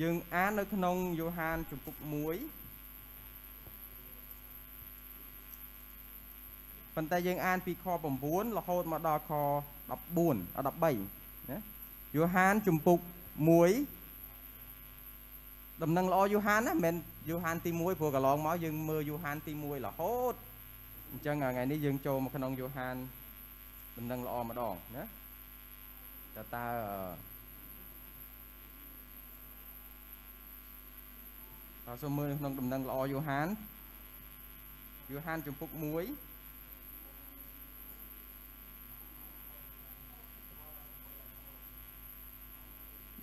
យើងអាននៅក្នុងយ៉ូហានជំពូក1ប៉ុន្តែយើងអានពីខ9រហូតមកដល់ខ14ដល់13ណាយ៉ូហានជំពូក1ដំណឹងល្អយ៉ូហានណាមិនមែនយ៉ូហានទី1ព្រោះកន្លងមកយើងមើលយ៉ូហានទី1រហូតអញ្ចឹងថ្ងៃនេះយើងចូលមកក្នុងយ៉ូហានដំណឹងល្អម្ដងណាតើតើ អឺសូមមើលនៅក្នុងដំណឹងល្អយ៉ូហានយ៉ូហានជំពូក1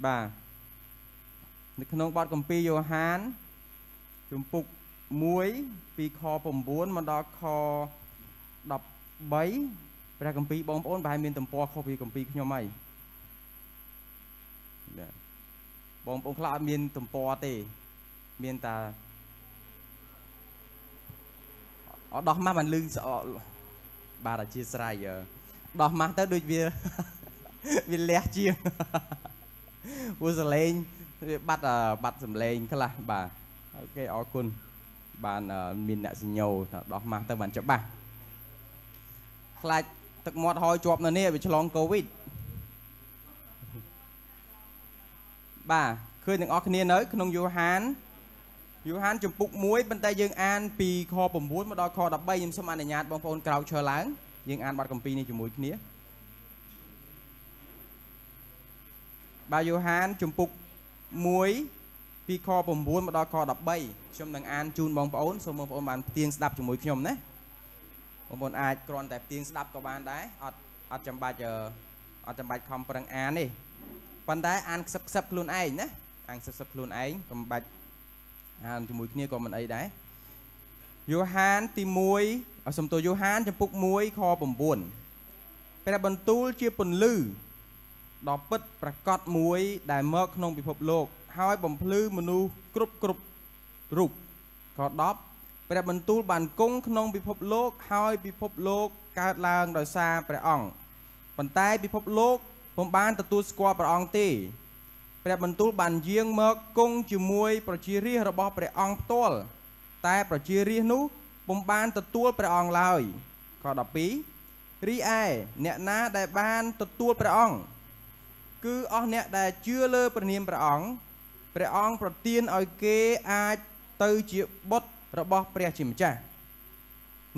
បាទនៅក្នុងបទកម្ពីយ៉ូហានជំពូក1ពីខ9មកដល់ខ13ព្រះកម្ពីបងប្អូនប្រហែលមានទំព័រខុសពីកម្ពីខ្ញុំហើយបងប្អូនខ្លះអត់មានទំព័រទេ មានតែអត់ដោះម៉ាស់បានលឺស្អកបាទអធិស្ឋានដោះម៉ាស់ទៅដូចវាវាលះជាងព្រោះសលេងវាបាត់បាត់សំឡេងខ្លះបាទអូខេអរគុណបានមានអ្នកសញ្ញោថាដោះម៉ាស់ទៅបានច្បាស់ខ្លាចទឹកមាត់ហយជាប់នៅនេះវាឆ្លងកូវីដបាទឃើញទាំងអស់គ្នានៅ ក្នុងយូហាន យូហានចំពុក1ប៉ុន្តែយើងអានពីខ9មកដល់ខ13ខ្ញុំសូមអនុញ្ញាតបងប្អូនក្រោកឈរឡើងយើងអានបទកម្ពីនេះជាមួយគ្នាបាទយូហានចំពុក1ពីខ9មកដល់ខ13ខ្ញុំនឹងអានជូនបងប្អូនសូមបងប្អូនបានផ្ទៀងស្ដាប់ជាមួយខ្ញុំណាបងប្អូនអាចគ្រាន់តែផ្ទៀងស្ដាប់ក៏បានដែរអត់អត់ចាំបាច់អត់ចាំបាច់ខំប្រឹងអានទេប៉ុន្តែអានខ្សឹបខ្សឹបខ្លួនឯងណាអានខ្សឹបខ្សឹបខ្លួនឯងកុំបាច់ អានជាមួយគ្នាក៏មិនអីដែរយូហានទី1សំទោយូហានចំពុក1ខ9ព្រះបន្ទូលជាពន្លឺដ៏ពិតប្រកបមួយដែលមកក្នុងពិភពលោក ហើយបំភ្លឺមនុស្សគ្រប់គ្រប់រូបខ10ព្រះបន្ទូលបានគង់ក្នុងពិភពលោកហើយពិភពលោកកើតឡើងដោយសារព្រះអង្គប៉ុន្តែពិភពលោកពុំបានទទួលស្គាល់ព្រះអង្គទេ ព្រះបន្ទូលបានយាងមកគង់ជាមួយប្រជារាស្ត្ររបស់ព្រះអង្គផ្ទាល់តែប្រជារាស្ត្រនោះពុំបានទទួលព្រះអង្គឡើយខ12រីឯអ្នកណាដែលបានទទួលព្រះអង្គគឺអស់អ្នកដែលជឿលើព្រះនាមព្រះអង្គព្រះអង្គប្រទានឲ្យគេអាចទៅជាបុត្ររបស់ព្រះជាម្ចាស់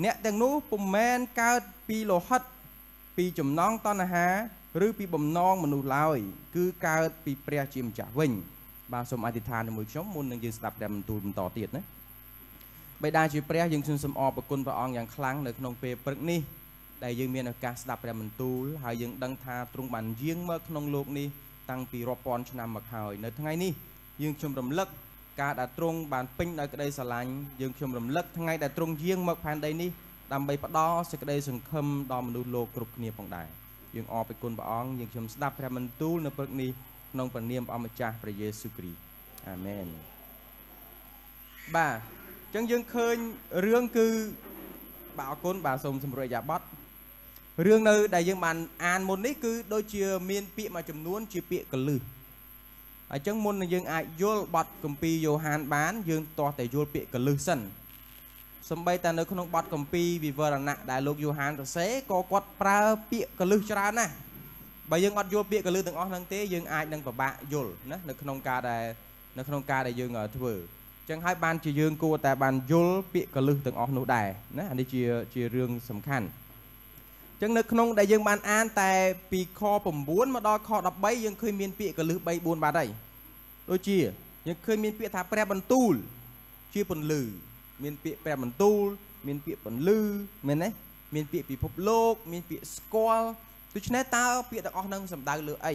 អ្នកទាំងនោះពុំមែនកើតពីលោហិតពីចំណងតណ្ហា ឬពីបំណងមនុស្សឡើយគឺកើតពីព្រះជាម្ចាស់វិញបាទសូមអធិដ្ឋានជាមួយខ្ញុំមុននឹងយើងស្ដាប់ព្រះបន្ទូលបន្តទៀតណាបិតាជាព្រះយើងសូមសូមអរគុណព្រះអង្គយ៉ាងខ្លាំងនៅក្នុងពេលព្រឹកនេះដែលយើងមានឱកាសស្ដាប់ព្រះបន្ទូលហើយយើងដឹងថាទ្រង់បានយាងមកក្នុងโลกនេះតាំងពីរាប់ពាន់ឆ្នាំមកហើយនៅថ្ងៃនេះយើងខ្ញុំរំលឹកការដែលទ្រង់បានពេញដោយក្តីស្រឡាញ់យើងខ្ញុំរំលឹកថ្ងៃដែលទ្រង់យាងមកផែនដីនេះដើម្បីផ្ដល់សេចក្តីសង្ឃឹមដល់មនុស្សលោកគ្រប់គ្នាផងដែរ យើងអរព្រគុណព្រះអង្គយើងខ្ញុំស្ដាប់ព្រះបន្ទូលនៅព្រឹកនេះក្នុងព្រះនាមព្រះម្ចាស់ព្រះយេស៊ូវគ្រីស្ទអាមែនបាទអញ្ចឹងយើងឃើញរឿងគឺបាទអរគុណបាទសូមសម្រួលអាយ៉ាប័តរឿងនៅដែលយើងបានអានមុននេះគឺដូចជាមានពាក្យមួយចំនួនជាពាក្យកលឹះអញ្ចឹងមុននឹងយើងអាចយល់បទគម្ពីរយ៉ូហានបានយើងទាស់តែយល់ពាក្យកលឹះសិន សំបីតែនៅក្នុងបទគម្ពីរវិវរណៈដែលលោកយ៉ូហានសរសេរក៏គាត់ប្រើពាក្យកលឹះច្រើនណាស់បើយើងអត់យល់ពាក្យកលឹះទាំងអស់ហ្នឹងទេយើងអាចនឹងពិបាកយល់ណានៅក្នុងការដែលនៅក្នុងការដែលយើងធ្វើចឹងហើយបានជាយើងគួរតែបានយល់ពាក្យកលឹះទាំងអស់នោះដែរណាអានេះជាជារឿងសំខាន់ចឹងនៅក្នុងដែលយើងបានអានតែពីខ9មកដល់ខ13យើងឃើញមានពាក្យកលឹះ3 4បាត់ហើយដូចជាយើងឃើញមានពាក្យថាព្រះបន្ទូលជាពន្លឺ មានពាក្យព្រះបន្ទូល មានពាក្យពន្លឺមែនទេមានពាក្យពិភពលោក មានពាក្យស្គាល់ដូច្នេះតើពាក្យទាំងអស់ហ្នឹងសំដៅលើអី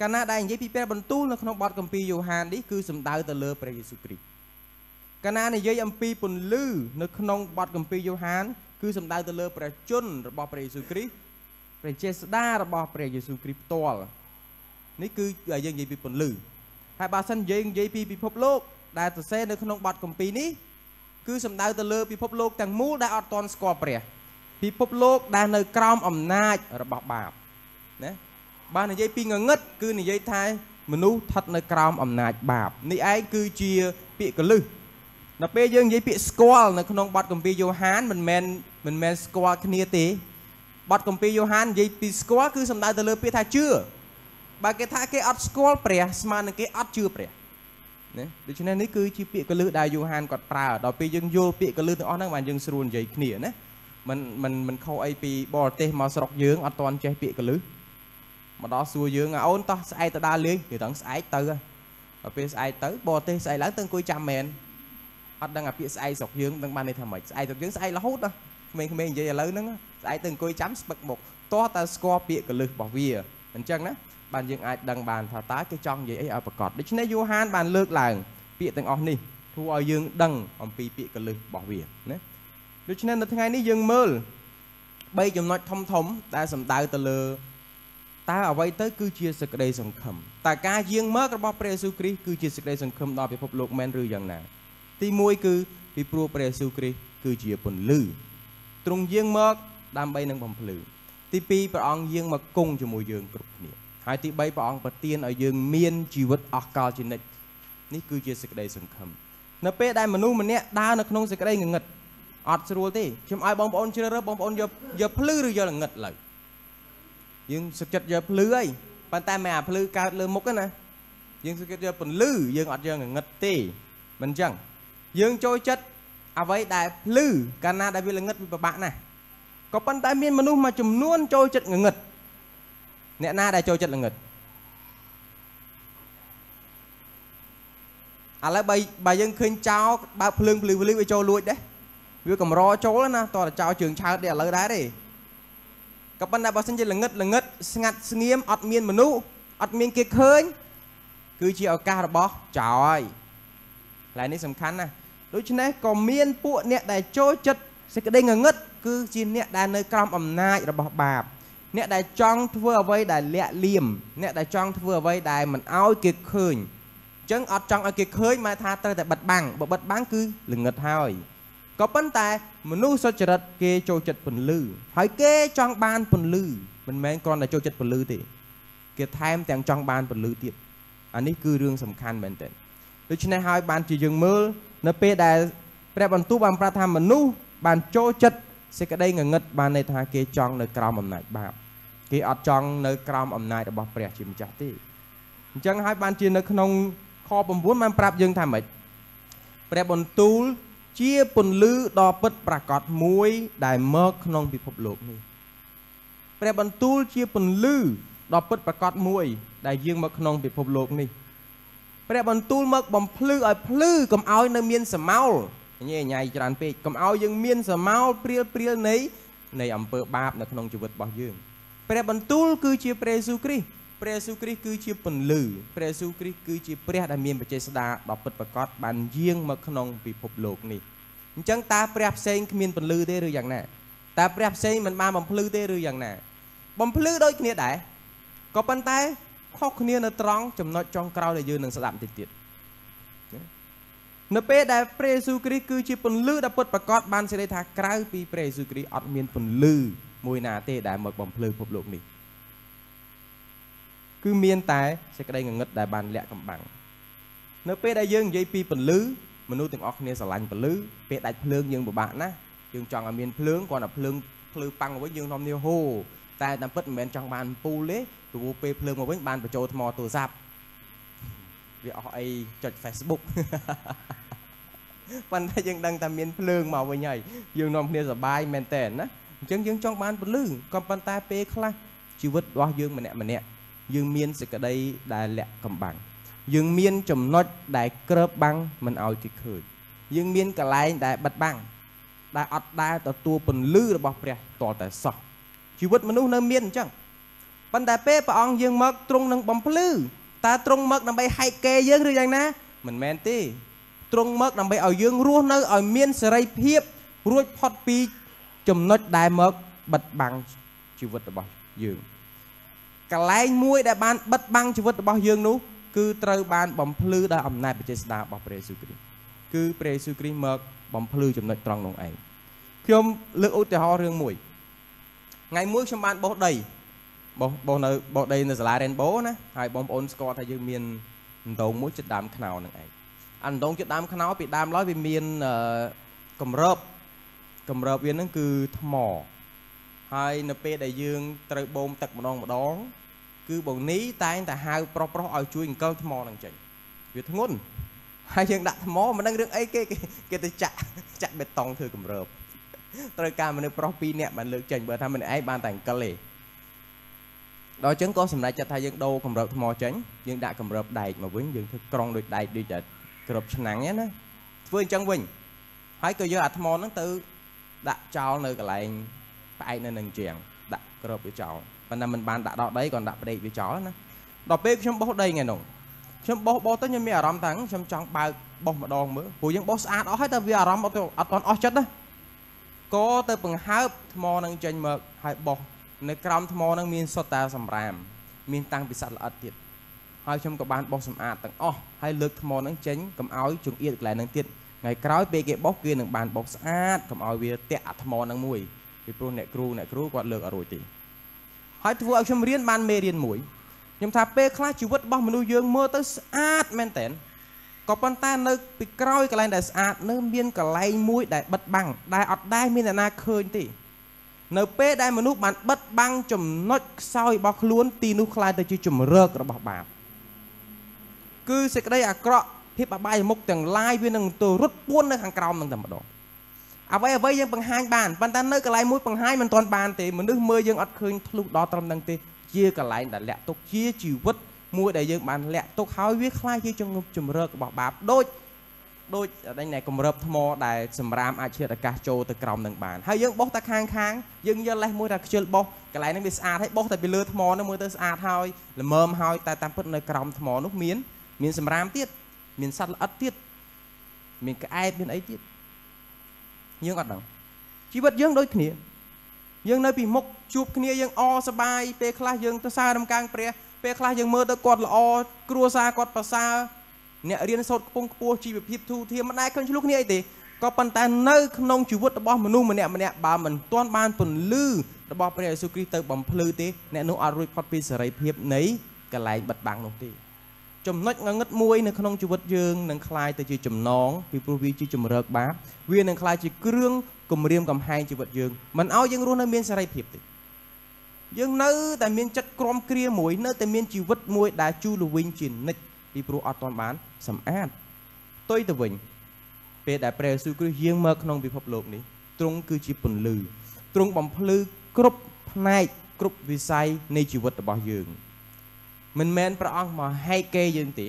កាលណាដែលនិយាយពីព្រះបន្ទូលនៅក្នុងបទគម្ពីរយ៉ូហាននេះគឺសំដៅទៅលើព្រះយេស៊ូវគ្រីស្ទកាលណានិយាយអំពីពន្លឺនៅក្នុងបទគម្ពីរយ៉ូហាន គឺសំដៅទៅលើព្រះជន្មរបស់ព្រះយេស៊ូវគ្រីស្ទព្រះចេស្តារបស់ព្រះយេស៊ូវគ្រីស្ទផ្ទាល់នេះគឺយើងនិយាយពីពន្លឺហើយបើសិនយើងនិយាយពីពិភពលោកដែលសរសេរនៅក្នុងបទគម្ពីរនេះ គឺសំដៅទៅលើពិភពលោកទាំងមូលដែលអត់ទាន់ស្គាល់ព្រះពិភពលោកដែលនៅក្រោមអំណាចរបស់បាបណាបើនិយាយពីងងឹតគឺនិយាយថាមនុស្សស្ថិតនៅក្រោមអំណាចបាបនេះឯងគឺជាពាក្យកលឹះដល់ពេលយើងនិយាយពាក្យស្គាល់នៅក្នុងបទគម្ពីរយ៉ូហានមិនមែនមិនមែនស្គាល់គ្នាទេបទគម្ពីរយ៉ូហាននិយាយពីស្គាល់គឺសំដៅទៅលើពាក្យថាជឿបើគេថាគេអត់ស្គាល់ព្រះស្មើនឹងគេអត់ជឿព្រះ ណាដូច្នេះនេះគឺជាពាក្យកលឹះដែលយូហានគាត់ប្រើដល់ពេលយើងយល់ពាក្យកលឹះទាំងអស់ហ្នឹងបានយើងស្រួលនិយាយគ្នាណាមិនមិនមិនខុសអីពីបរទេសមកស្រុកយើងអត់ទាន់ចេះពាក្យកលឹះមកដល់សួរយើងអូនតោះស្អែកទៅដើរលេងគេដឹងស្អែកទៅដល់ពេលស្អែកទៅបរទេសស្អែកឡើងទៅអង្គុយចាំមែនអត់ដឹងអាពាក្យស្អែកស្រុកយើងដឹងបាននេះថាម៉េចស្អែកស្រុកយើងស្អែករហូតណាក្មេងៗនិយាយឥឡូវហ្នឹងស្អែកទៅអង្គុយចាំស្ពឹកមុខតោះតើស្គាល់ពាក្យកលឹះរបស់វាអញ្ចឹងណា បានយើងអាចដឹងបានថាតើគេចង់និយាយអីឲ្យប្រកបដូច្នេះយូហានបានលើកឡើង ពាក្យទាំងអស់នេះធ្វើឲ្យយើងដឹងអំពីពាក្យកលឹះរបស់វាណាដូច្នេះនៅថ្ងៃនេះយើងមើល3ចំណុចធំធំ ដែលសំដៅទៅលើតើអ្វីទៅគឺជាសេចក្តីសង្ឃឹមតើការយាងមករបស់ព្រះយេស៊ូវគ្រីស្ទគឺជាសេចក្តីសង្ឃឹមដល់ពិភពលោកមែនឬយ៉ាងណាទី1គឺពីព្រោះព្រះយេស៊ូវគ្រីស្ទគឺជាពន្លឺទ្រង់យាងមកដើម្បីនឹងបំភ្លឺទី2ព្រះអង្គយាងមកគង់ជាមួយយើងគ្រប់គ្នា ហើយទី3ព្រះអង្គប្រទានឲ្យយើងមានជីវិតអស់កលជានិច្ចនេះគឺជាសេចក្តីសង្ឃឹមនៅពេលដែលមនុស្សម្នាក់ដើរនៅក្នុងសេចក្តីងងឹតអត់ស្រួលទេខ្ញុំឲ្យបងប្អូនជ្រើសរើសបងប្អូនយកយកភ្លឺឬយកងឹតឡើយយើងសុខចិត្តយកភ្លឺអីប៉ុន្តែមិនអាភ្លឺកើតលើមុខណាយើងសុខចិត្តយកពន្លឺយើងអត់យកងងឹតទេមិនអញ្ចឹងយើងចូលចិត្តអ្វីដែលភ្លឺកាលណាដែលវាល្ងឹតវាពិបាកណាស់ក៏ប៉ុន្តែមានមនុស្សមួយចំនួនចូលចិត្តងងឹត អ្នកណាដែលចូលចិត្តល្ងឹតឥឡូវបើបើយើងឃើញចោលបើកភ្លើងភ្លឺភ្លឺវាចូលលួចដែរវាកម្រចូលណាតោះតែចោលជើងឆើតទេឥឡូវដែរទេក៏ប៉ុន្តែបើសិនជាល្ងឹតល្ងឹតស្ងាត់ស្ងៀមអត់មានមនុស្សអត់មានគេឃើញគឺជាឱកាសរបស់ចោលហើយឡើយនេះសំខាន់ណាស់ដូច្នេះក៏មានពួកអ្នកដែលចូលចិត្តសេចក្តីងងឹតគឺជាអ្នកដែលនៅក្រោមអំណាចរបស់បាប អ្នកដែលចង់ធ្វើអ្វីដែលលាក់លៀមអ្នកដែលចង់ធ្វើអ្វីដែលមិនអោយគេឃើញអញ្ចឹងអត់ចង់ឲ្យគេឃើញមកថាត្រូវតែបិទបាំងបើបិទបាំងគឺល្ងឹតហើយក៏ប៉ុន្តែមនុស្សសុចរិតគេចូលចិត្តពន្លឺហើយគេចង់បានពន្លឺមិនមែនគ្រាន់តែចូលចិត្តពន្លឺទេគេថែមទាំងចង់បានពន្លឺទៀតអានេះគឺរឿងសំខាន់មែនទែនដូច្នេះហើយបានជាយើងមើលនៅពេលដែលព្រះបន្ទូលបានប្រាប់ថាមនុស្សបានចូលចិត្តសេចក្តីងងឹតបានន័យថាគេចង់នៅក្រោមអំណាចបាប គេអត់ចង់នៅក្រោមអំណាចរបស់ព្រះជាម្ចាស់ទេអញ្ចឹងហើយបានជានៅក្នុងខ9បានប្រាប់យើងថាម៉េចព្រះបន្ទូលជាពន្លឺដ៏ពិតប្រាកដមួយ ដែលមកក្នុងពិភពលោកនេះព្រះបន្ទូលជាពន្លឺដ៏ពិតប្រាកដមួយ ដែលយាងមកក្នុងពិភពលោកនេះព្រះបន្ទូលមកបំភ្លឺឲ្យភ្លឺកុំឲ្យនៅមានសមោលញ៉ៃញ៉ៃច្រើនពេកកុំឲ្យយើងមានសមោលព្រាលព្រាលនៃនៃអំពើបាបនៅក្នុងជីវិតរបស់យើង ព្រះបន្ទូលគឺជាព្រះយេស៊ូវគ្រីស្ទព្រះយេស៊ូវគ្រីស្ទគឺជាពន្លឺព្រះយេស៊ូវគ្រីស្ទគឺជាព្រះដែលមានបច្ចេស្តាដ៏ពិតប្រាកដបានយាងមកក្នុងពិភពលោកនេះអញ្ចឹងតើព្រះផ្សេងគ្មានពន្លឺទេឬយ៉ាងណាតើព្រះផ្សេងមិនបានបំភ្លឺទេឬយ៉ាងណា បំភ្លឺដូចគ្នាដែរក៏ប៉ុន្តែខុសគ្នានៅត្រង់ចំណុចចុងក្រោយដែលយើងនឹងស្ដាប់បន្តិចទៀតនៅពេលដែលព្រះយេស៊ូវគ្រីស្ទគឺជាពន្លឺដ៏ពិតប្រាកដបានសេរីថាក្រៅពីព្រះយេស៊ូវគ្រីស្ទអត់មានពន្លឺមួយណាទេដែលមកបំភ្លឺពិភពលោកនេះគឺមានតែសេចក្តីងងឹតដែលបានលាក់កំបាំងនៅពេលដែលយើងនិយាយពីពន្លឺមនុស្សទាំងអស់គ្នាស្រឡាញ់ពន្លឺពេលដាច់ភ្លើងយើងពិបាកណាស់យើងចង់ឲ្យមានភ្លើងគ្រាន់តែភ្លើងភ្លឺប៉ាំងវិញយើងនាំនេះហូតែតាមពិតមិនមែនចង់បានពូលទេព្រោះពេលភ្លើងមកវិញបានបញ្ចូលថ្មទូរស័ព្ទវាអស់អីចុច Facebook ប៉ុន្តែយើងដឹងតែមានភ្លើងមកវិញហើយយើងនាំគ្នាសប្បាយមែនតើណា អញ្ចឹងយើងចង់បានពលឺក៏ប៉ុន្តែពេលខ្លះជីវិតរបស់យើងម្នាក់ម្នាក់យើងមានសេចក្តីដែលលាក់កំបាំងយើងមានចំណុចដែលក្រើបបាំងមិនឲ្យគេឃើញយើងមានកលែងដែលបិទបាំងដែលអត់ដែលទទួលពន្លឺរបស់ព្រះតតែសោះជីវិតមនុស្សនៅមានអញ្ចឹងប៉ុន្តែពេលព្រះអង្គយើងមកទ្រង់នឹងបំភ្លឺតើទ្រង់មកដើម្បីហែកគេយើងឬយ៉ាងណា មិនមែនទេទ្រង់មកដើម្បីឲ្យយើងរស់នៅឲ្យមានសេរីភាពរួចផុតពី ចំណុចដែលមកបិទបាំងជីវិតរបស់យើងកលែងមួយដែលបានបិទបាំងជីវិតរបស់យើងនោះគឺត្រូវបានបំភ្លឺដោយអំណាចបច្ចេស្តារបស់ព្រះយេស៊ូវគ្រីស្ទគឺព្រះយេស៊ូវគ្រីស្ទមកបំភ្លឺចំណុចត្រង់នោះឯងខ្ញុំលើកឧទាហរណ៍រឿងមួយថ្ងៃមួយខ្ញុំបានបោះដីបោះបោះនៅបោះដីនៅសាលា Rainbow ណាហើយបងប្អូនស្គាល់ថាយើងមានអណ្ដូងមួយចិត្តដើមខ្នោនឹងឯងអណ្ដូងចិត្តដើមខ្នោពីដើមឡើយវាមានកម្រើប កម្រើបវានឹងគឺថ្មហើយនៅពេលដែលយើងត្រូវបូមទឹកម្ដងម្ដង គឺបងនីតែងតែហៅប្រុសប្រុសឲ្យជួយអង្គលថ្មនឹងចេញវាធ្ងន់ហើយយើងដាក់ថ្មមិនដឹងរឿងអីគេគេទៅចាក់ចាក់បេតុងធ្វើកម្រើបត្រូវការមនុស្សប្រុស2នាក់បានលើកចេញបើថាម្នាក់ឯងបានតែអង្គលទេដល់អញ្ចឹងក៏សម្រេចចិត្តថាយើងដូរកម្រើបថ្មចេញយើងដាក់កម្រើបដែកមកវិញយើងធ្វើក្រុងដូចដែកដូចតែក្របឆ្នាំងណាធ្វើអញ្ចឹងវិញហើយក៏យកអាថ្មហ្នឹងទៅ ដាក់ចោលនៅកន្លែងផ្អែកនៅនឹងជាងដាក់ក្របវាចោលប៉ុន្តែมันបានដាក់ដល់ដី còn ដាក់ផ្ដេកវាចោលណាដល់ពេលខ្ញុំបោះដីថ្ងៃនោះខ្ញុំបោះបោះទៅខ្ញុំមានអារម្មណ៍ថាខ្ញុំចង់បើកបោះម្ដងមើលព្រោះយើងបោះស្អាតអស់ហើយតែវាអារម្មណ៍អត់អត់អស់ចិត្តណាក៏ទៅបង្ហើបថ្មនឹងចេញមកហើយបោះនៅក្រោមថ្មនឹងមានសុទ្ធតែសម្រាម មានតាំងពីសត្វល្អិតទៀតហើយខ្ញុំក៏បានបោះសម្អាតទាំងអស់ហើយលើកថ្មនឹងចេញកុំឲ្យចង្អៀតកន្លែងនឹងទៀត ថ្ងៃក្រោយពេលគេបោះគេនឹងបានបោះស្អាតកុំឲ្យវាតាក់អាថ្មនឹងមួយពីព្រោះអ្នកគ្រូអ្នកគ្រូគាត់លើកអរួយទេហើយធ្វើឲ្យខ្ញុំរៀនបានមេរៀនមួយខ្ញុំថាពេលខ្លះជីវិតរបស់មនុស្សយើងមើលទៅស្អាតមែនតើក៏ប៉ុន្តែនៅពីក្រោយកន្លែងដែលស្អាតនៅមានកន្លែងមួយដែលបិទបាំងដែលអត់ដែលមានអ្នកណាឃើញទេនៅពេលដែលមនុស្សបានបិទបាំងចំណុចខ្សោយរបស់ខ្លួនទីនោះខ្លាយទៅជាជំរើករបស់បាបគឺសេចក្តីអាក្រក់ ភាពអបាយមុខទាំងឡាយវានឹងទៅរត់ពួននៅខាងក្រោមនឹងតែម្ដងអ្វីអ្វីយើងបង្ហាញបានប៉ុន្តែនៅកន្លែងមួយបង្ហាញមិនទាន់បានទេមនុស្សមើលយើងអត់ឃើញធ្លុះដល់ត្រឹមនឹងទេជាកន្លែងដែលលាក់ទុកជាជីវិតមួយដែលយើងបានលាក់ទុកហើយវាคล้ายជាជំងឺជំរើករបស់បាបដូចដូចដេញតែគម្របថ្មដែលសម្រាមអាចឆ្លៀតអាកាសចូលទៅក្រោមនឹងបានហើយយើងបោះតែខាងខាងយើងយកលេសមួយថាខ្ជិលបោះកន្លែងហ្នឹងវាស្អាតហើយបោះតែពីលើថ្មហ្នឹងមើលទៅស្អាតហើយល្មមហើយតែតាមពិតនៅក្រោមថ្មនោះមានមានសម្រាមទៀត មានសត្វល្អិតទៀតមានក្អែបមានអីទៀតយើងអត់ដឹងជីវិតយើងដូចគ្នាយើងនៅពីមុខជួបគ្នាយើងអសបាយពេលខ្លះយើងទៅសាររំកាំងព្រះពេលខ្លះយើងមើលទៅគាត់ល្អគ្រួសារគាត់ប្រសើរអ្នករៀនសូត្រខ្ពង់ខ្ពស់ជីវភាពធូរធារមិនដែលឃើញឆ្លុះគ្នាអីទេក៏ប៉ុន្តែនៅក្នុងជីវិតរបស់មនុស្សម្នាក់ម្នាក់បើមិនទាន់បានពន្លឺរបស់ព្រះយេស៊ូវគ្រីស្ទទៅបំភ្លឺទេអ្នកនោះអត់រួចផុតពីសេរីភាពនៃកលែងបិទបាំងនោះទេ ចំណុចងងឹតមួយនៅក្នុងជីវិតយើងនឹងคล้ายទៅជាចំណងពីព្រោះវាជាជំរើកបាបវានឹងคล้ายជាគ្រឿងគំរាមកំហែងជីវិតយើងមិនឲ្យយើងរស់នៅមានសេរីភាពទេយើងនៅតែមានចិត្តក្រំគ្រាមួយនៅតែមានជីវិតមួយដែលជូរល្វីងជានិច្ចពីព្រោះអត់ទាន់បានសម្អាតផ្ទុយទៅវិញពេលដែលព្រះយេស៊ូវគ្រីស្ទយាងមកក្នុងពិភពលោកនេះទ្រង់គឺជាពន្លឺទ្រង់បំភ្លឺគ្រប់ផ្នែកគ្រប់វិស័យនៃជីវិតរបស់យើង មិនមែនព្រះអង្គមកហែកគេយើងទេ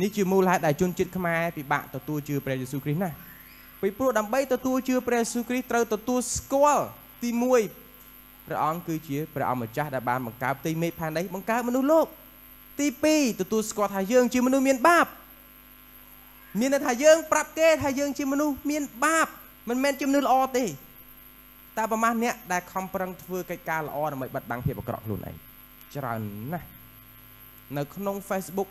នេះជាមូលហេតុដែលជនជាតិខ្មែរពិបាកទទួលជឿព្រះយេស៊ូវគ្រីស្ទណាពីព្រោះដើម្បីទទួលជឿព្រះយេស៊ូវគ្រីស្ទត្រូវទទួលស្គាល់ទី1ព្រះអង្គគឺជាព្រះអង្គម្ចាស់ដែលបានបង្កើតផ្ទៃមេឃផែនដីបង្កើតមនុស្សលោក ទី2ទទួលស្គាល់ថាយើងជាមនុស្សមានបាបមានន័យថាយើងប្រាប់គេថាយើងជាមនុស្សមានបាបមិនមែនជាមនុស្សល្អទេតើប្រមាណអ្នកដែលខំប្រឹងធ្វើកិច្ចការល្អដើម្បីបិទបាំងភាពអាក្រក់ខ្លួនឯងច្រើនណាស់ នៅក្នុង Facebook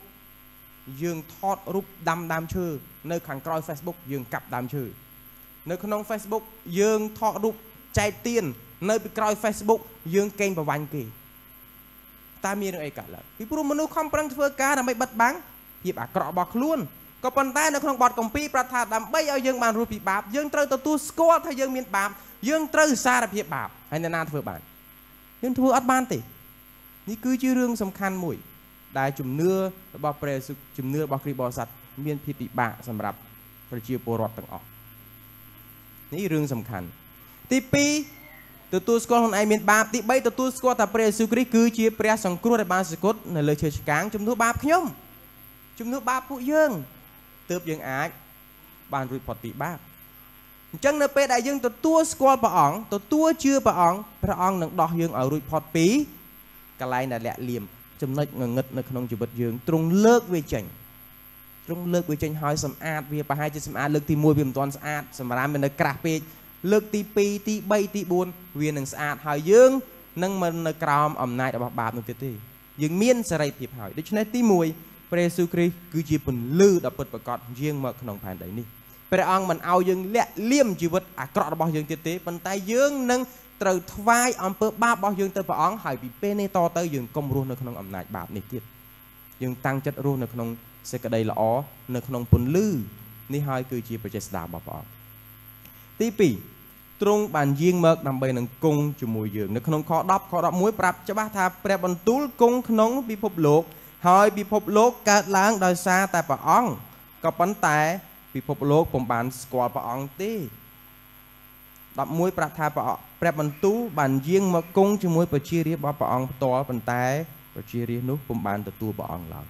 យើងថតរូបដាំដើមឈើនៅខាងក្រោយ Facebook យើងកាប់ដើមឈើនៅក្នុង Facebook យើងថតរូបចែកទៀននៅពីក្រោយ Facebook យើងកេងប្រវាញ់គេតើមានរឿងអីកើតឡើងពីព្រោះមនុស្សខំប្រឹងធ្វើការដើម្បីបិទបាំងភាពអាក្រក់របស់ខ្លួនក៏ប៉ុន្តែនៅក្នុងបទកម្ពីប្រាប់ថាដើម្បីឲ្យយើងបានរស់ពីបាបយើងត្រូវទទួលស្គាល់ថាយើងមានបាបយើងត្រូវសារភាពបាបហើយអ្នកណាធ្វើបានយើងធ្វើអត់បានទេនេះគឺជារឿងសំខាន់មួយ ដែលជំនឿរបស់ព្រះយេស៊ូវជំនឿរបស់គ្រីស្ទបរិស័ទមានភាពពិបាកសម្រាប់ប្រជាពលរដ្ឋទាំងអស់នេះរឿងសំខាន់ទី2ទទួលស្គាល់ខ្លួនឯងមានបាបទី3ទទួលស្គាល់ថាព្រះយេស៊ូវគ្រីស្ទគឺជាព្រះសង្គ្រោះដែលបានសគត់នៅលើឈើឆ្កាងជំនួសបាបខ្ញុំជំនួសបាបពួកយើងទើបយើងអាចបានរួចផុតពីបាបអញ្ចឹងនៅពេលដែលយើងទទួលស្គាល់ព្រះអង្គទទួលជឿព្រះអង្គព្រះអង្គនឹងដោះយើងឲ្យរួចផុតពីកន្លែងដែលលាក់លៀម ចំណុចងងឹតនៅក្នុងជីវិតយើងទ្រង់លើកវាចេញទ្រង់លើកវាចេញហើយសម្អាតវាប្រហែលជាសម្អាតលើកទី1វាមិនទាន់ស្អាតសម្រាប់វានៅក្រាស់ពេកលើកទី2ទី3ទី4វានឹងស្អាតហើយយើងនឹងមិននៅក្រោមអំណាចរបស់បាបនោះទៀតទេយើងមានសេរីភាពហើយដូច្នេះទី1ព្រះយេស៊ូវគ្រីស្ទគឺជាពន្លឺដ៏ពិតប្រាកដយាងមកក្នុងផែនដីនេះព្រះអង្គមិនឲ្យយើងលាក់លៀមជីវិតអាក្រក់របស់យើងទៀតទេប៉ុន្តែយើងនឹង ត្រូវថ្វាយអំពើបាបរបស់យើងទៅព្រះអង្គហើយពីពេលនេះតទៅយើងកុំរស់នៅក្នុងអំណាចបាបនេះទៀតយើងតាំងចិត្តរស់នៅក្នុងសេចក្តីល្អនៅក្នុងពន្លឺនេះហើយគឺជាប្រជេស្តារបស់ព្រះអង្គទី2ទ្រង់បានយាងមកដើម្បីនឹងគង់ជាមួយយើងនៅក្នុងខ10ខ11ប្រាប់ច្បាស់ថាព្រះបន្ទូលគង់ក្នុងពិភពលោកហើយពិភពលោកកើតឡើងដោយសារតែព្រះអង្គក៏ប៉ុន្តែពិភពលោកពុំបានស្គាល់ព្រះអង្គទេ 11ប្រាប់ថាព្រះបន្ទូលបានយាងមកគង់ជាមួយប្រជារាស្ត្ររបស់ព្រះអង្គផ្ទាល់ប៉ុន្តែប្រជារាស្ត្រនោះពុំបានទទួលព្រះអង្គឡើយ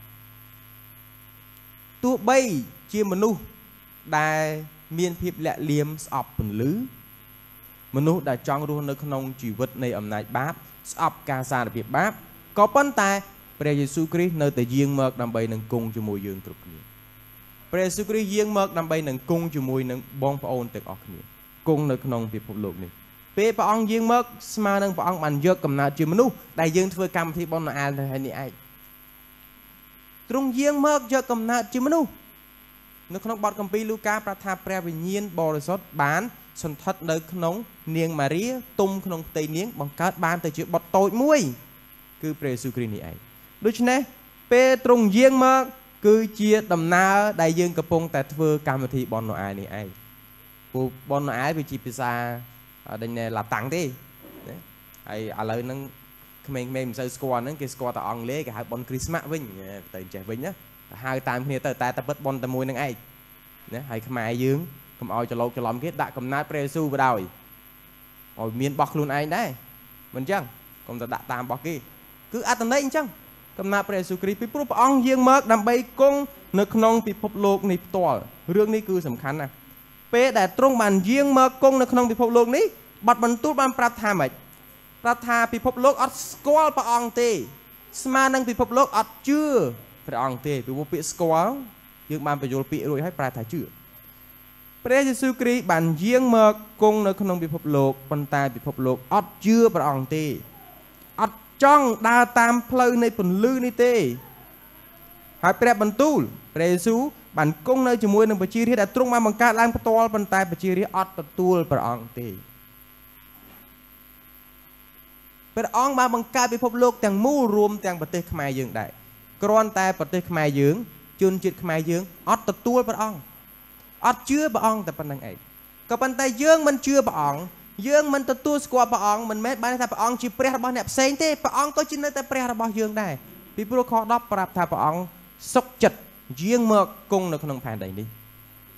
ទោះបីជាមនុស្សដែលមានភាពលាក់លៀមស្អប់ពន្លឺមនុស្សដែលចង់រស់នៅក្នុងជីវិតនៃអំណាចបាប ស្អប់ការសារភាពបាបក៏ប៉ុន្តែព្រះយេស៊ូវគ្រីស្ទនៅតែយាងមកដើម្បីនឹងគង់ជាមួយយើងគ្រប់គ្នាព្រះយេស៊ូវគ្រីស្ទយាងមកដើម្បីនឹងគង់ជាមួយនឹងបងប្អូនទាំងអស់គ្នា គង់នៅក្នុងពិភពលោកនេះពេលព្រះអង្គយាងមកស្មើនឹងព្រះអង្គបានយកកំណើតជាមនុស្សដែលយើងធ្វើកម្មវិធីបុណ្យណូអែលទៅហើយនេះឯងទ្រង់យាងមកយកកំណើតជាមនុស្សនៅក្នុងបទគម្ពីរលូកាប្រាប់ថាព្រះវិញ្ញាណបរិសុទ្ធបានសន្ធិដ្ឋនៅក្នុងនាងម៉ារីទុំក្នុងផ្ទៃនាងបង្កើតបានទៅជាបុត្រតូចមួយ គឺព្រះយេស៊ូវគ្រីស្ទនេះឯងដូច្នេះពេលទ្រង់យាងមកគឺជាដំណើរដែលយើងកំពុងតែធ្វើកម្មវិធីបនណូអែលនេះឯង ព្រោះបនណូអែលវាជាភាសាដេញឡាតាំងទេហើយឥឡូវហ្នឹងក្មេងៗមិនសូវស្គាល់ហ្នឹងគេស្គាល់តែអង់គ្លេសគេហៅបនគ្រីស្មាស់វិញទៅចេះវិញណាហៅតាមគ្នាទៅតែតែពិតបនតែមួយនឹងឯងណាហើយខ្មែរយើងកុំឲ្យច្រឡោកច្រឡំគេដាក់កំណើតព្រះយេស៊ូវបដ ாய் ឲ្យមានបោះខ្លួនឯងដែរមិនអញ្ចឹងកុំតែដាក់តាមបោះគេគឺអត្តន័យអញ្ចឹងកំណើតព្រះយេស៊ូវគ្រីស្ទពីព្រោះព្រះអង្គយាងមកដើម្បីគង់នៅក្នុងពិភពលោកនេះផ្ទាល់រឿងនេះគឺសំខាន់ណាស់ ពេលដែលទ្រង់បានយាងមកគង់នៅក្នុងពិភពលោកនេះបាត់បន្ទូលបានប្រាប់ថាម៉េចប្រាប់ថាពិភពលោកអត់ស្គាល់ព្រះអង្គទេ ស្មើនឹងពិភពលោកអត់ជឿព្រះអង្គទេពីព្រោះពាក្យស្គាល់យើងបានបញ្យល់ពាក្យរួចហើយប្រែថាជឿព្រះយេស៊ូវគ្រីស្ទបានយាងមកគង់នៅក្នុងពិភពលោកប៉ុន្តែពិភពលោកអត់ជឿព្រះអង្គទេអត់ចង់ដើរតាមផ្លូវនៃពន្លឺនេះទេ ហើយព្រះបន្ទូលព្រះយេស៊ូវបានគង់នៅជាមួយនឹងប្រជារាស្ត្រដែលទ្រង់បានបង្កើតឡើងផ្ទាល់ប៉ុន្តែប្រជារាស្ត្រអត់ទទួលព្រះអង្គទេព្រះអង្គបានបង្កើតពិភពលោកទាំងមូលរួមទាំងប្រទេសខ្មែរយើងដែរគ្រាន់តែប្រទេសខ្មែរយើងជនជាតិខ្មែរយើងអត់ទទួលព្រះអង្គអត់ជឿព្រះអង្គតែប៉ុណ្្នឹងឯងក៏ប៉ុន្តែយើងមិនជឿព្រះអង្គយើងមិនទទួលស្គាល់ព្រះអង្គមិនមែនបានថាព្រះអង្គជាព្រះរបស់អ្នកផ្សេងទេព្រះអង្គក៏ជានៅតែព្រះរបស់យើងដែរពីព្រោះខ10ប្រាប់ថាព្រះអង្គ សុខចិត្តយាងមកគង់នៅក្នុងផែនដីនេះ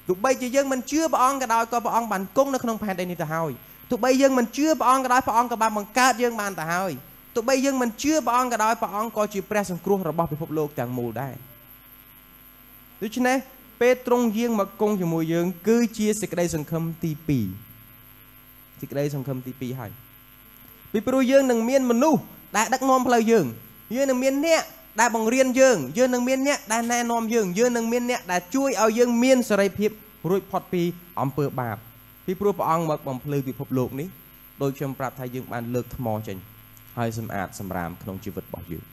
ទោះបីជាយើងមិនជឿព្រះអង្គក៏ដោយក៏ព្រះអង្គបានគង់នៅក្នុងផែនដីនេះទៅហើយទោះបីយើងមិនជឿព្រះអង្គក៏ដោយព្រះអង្គក៏បានបង្កើតយើងបានទៅហើយទោះបីយើងមិនជឿព្រះអង្គក៏ដោយព្រះអង្គក៏ជាព្រះសង្គ្រោះរបស់ពិភពលោកទាំងមូលដែរដូច្នេះពេលទ្រង់យាងមកគង់ជាមួយយើង គឺជាសេចក្តីសង្ឃឹមទី2សេចក្តីសង្ឃឹមទី2ហើយពីព្រោះយើងនឹងមានមនុស្សដែលដឹកនាំផ្លូវយើងយើងនឹងមានអ្នក ដែលបង្រៀនយើងយើងនឹងមានអ្នកដែលណែនាំយើងយើងនឹងមានអ្នកដែលជួយឲ្យយើងមានសេរីភាពរួចផុតពីអំពើបាបពីព្រោះព្រះអង្គមកបំភ្លឺពិភពលោកនេះដោយខ្ញុំប្រាប់ថាយើងបានលើកថ្មចេញហើយសម្អាតសម្រាមក្នុងជីវិតរបស់យើង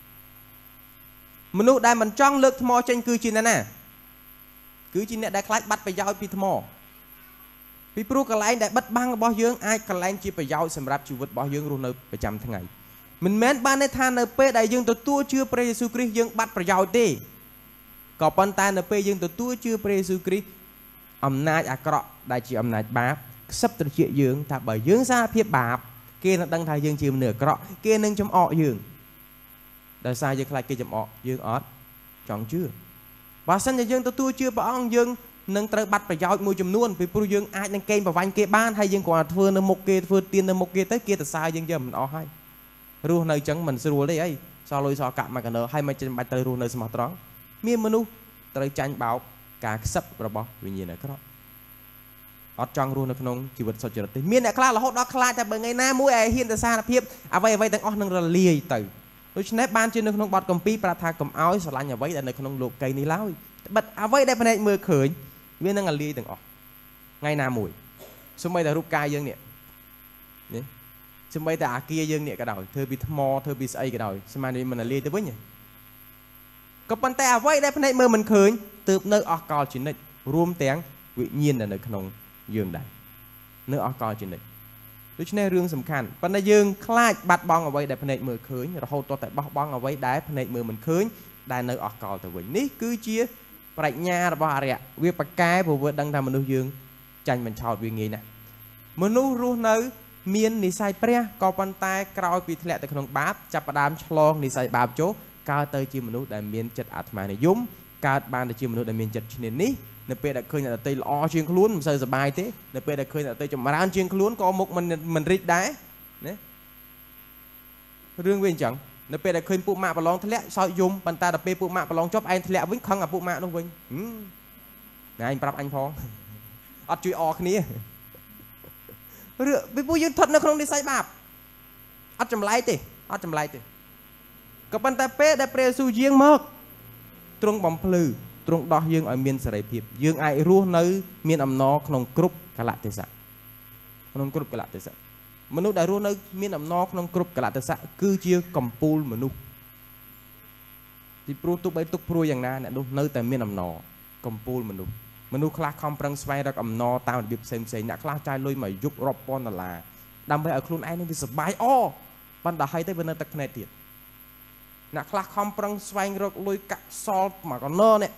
មនុស្សដែលមិនចង់លើកថ្មចេញគឺជាអ្នកណាគឺជាអ្នកដែលខ្លាចបាត់ប្រយោជន៍ពីថ្មពីព្រោះកន្លែងដែលបិទបាំងរបស់យើងអាចកន្លែងជាប្រយោជន៍សម្រាប់ជីវិតរបស់យើងរស់នៅប្រចាំថ្ងៃ មិនមែនបានន័យថានៅពេលដែលយើងទទួលជឿព្រះយេស៊ូវគ្រីស្ទយើងបាត់ប្រយោជន៍ទេក៏ប៉ុន្តែនៅពេលយើងទទួលជឿព្រះយេស៊ូវគ្រីស្ទអំណាចអាក្រក់ដែលជាអំណាចបាបខ្សឹបត្រជាយើងថាបើយើងសារភាពបាប គេនឹងដឹងថាយើងជាមនុស្សអាក្រក់គេនឹងចំអកយើងដោយសារយើងខ្លាចគេចំអកយើងអត់ចង់ជឿបើសិនជាយើងទទួលជឿព្រះអង្គយើងនឹងត្រូវបាត់ប្រយោជន៍មួយចំនួនពីព្រោះយើងអាចនឹងកេងប្រវាញ់គេបានហើយយើងគ្រាន់តែធ្វើនៅមុខគេធ្វើទៀននៅមុខគេទៅគេទៅសារយើងយកមិនអស់ហើយ រស់នៅអញ្ចឹងមិនស្រួលទេអីសល់លុយសល់កាក់មួយកណ្ដោហើយមិនចាំបាច់ត្រូវរស់នៅស្មោះត្រង់មានមនុស្សត្រូវចាញ់បោកការខ្សឹបរបស់វិញ្ញាណអាក្រក់អត់ចង់រស់នៅក្នុងជីវិតសុចរិតទេមានអ្នកខ្លះរហូតដល់ខ្លាចតែបើថ្ងៃណាមួយឯហ៊ានទៅសារភាពអ្វីអ្វីទាំងអស់នឹងរលាយទៅដូច្នេះបានជានៅក្នុងបទកម្ពីប្រាប់ថាកុំឲ្យស្រឡាញ់អ្វីដែលនៅក្នុងលោកីនេះឡើយបិទអ្វីដែលភ្នែកមើលឃើញវានឹងរលាយទាំងអស់ថ្ងៃណាមួយសូម្បីតែរូបកាយយើងនេះនេះ សូម្បីតែអាគារយើងនេះក៏ដោយធ្វើពីថ្មធ្វើពីស្អីក៏ដោយស្មានវាមិនរលាយទៅវិញក៏ប៉ុន្តែអ្វីដែលភ្នែកមើលមិនឃើញទើបនៅអស់កលជានិច្ចរួមទាំងវិញ្ញាណដែលនៅក្នុងយើងដែរនៅអស់កលជានិច្ចដូច្នេះរឿងសំខាន់ប៉ុន្តែយើងខ្លាចបាត់បង់អ្វីដែលភ្នែកមើលឃើញរហូតតតែបោះបង់អ្វីដែលភ្នែកមើលមិនឃើញដែលនៅអស់កលទៅវិញនេះគឺជាប្រាជ្ញារបស់អរិយវាប្រកែព្រោះវាដឹងថាមនុស្សយើងចាញ់បញ្ឆោតវាងាយណាស់មនុស្សរស់នៅ មាននិស័យព្រះក៏ប៉ុន្តែក្រោយពីធ្លាក់ទៅក្នុងបាបចាប់ផ្ដើមឆ្លងនិស័យបាបចូលកើតទៅជាមនុស្សដែលមានចិត្តអាត្មានិយមកើតបានទៅជាមនុស្សដែលមានចិត្តឈ្នានីសនៅពេលដែលឃើញអ្នកដតីល្អជាងខ្លួនមិនសូវសប្បាយទេនៅពេលដែលឃើញអ្នកដតីចម្រើនជាងខ្លួនក៏មុខមិនមិនរីកដែរណារឿងវាអញ្ចឹងនៅពេលដែលឃើញពួកម៉ាក់ប្រឡងធ្លាក់សោកយំប៉ុន្តែដល់ពេលពួកម៉ាក់ប្រឡងចប់ឯងធ្លាក់វិញខឹងអាពួកម៉ាក់នោះវិញណែឯងប្រាប់អញផងអត់ជួយអគ្នា រឿងពីពួកយើងថត់នៅក្នុងនិស័យបាបអត់ចម្លែកទេអត់ចម្លែកទេក៏ប៉ុន្តែពេលដែលព្រះយេស៊ូវយាងមកទ្រង់បំភ្លឺទ្រង់ដោះយើងឲ្យមានសេរីភាពយើងអាចរស់នៅមានអំណរក្នុងគ្រប់កលៈទេសៈក្នុងគ្រប់កលៈទេសៈមនុស្សដែលរស់នៅមានអំណរក្នុងគ្រប់កលៈទេសៈគឺជាកម្ពូលមនុស្សពីព្រោះទុកបីទុកព្រួយយ៉ាងណាអ្នកនោះនៅតែមានអំណរកម្ពូលមនុស្ស មនុស្សខ្លះខំប្រឹងស្វែងរកអំណរតាមរបៀបផ្សេងផ្សេងអ្នកខ្លះចាយលុយមកយប់រាប់ពាន់ដុល្លារដើម្បីឲ្យខ្លួនឯងនឹងវាសុបាយអប៉ុន្តែហើយទៅវានៅទឹកភ្នែកទៀតអ្នកខ្លះខំប្រឹងស្វែងរកលុយកាក់សល់មកកណនេះ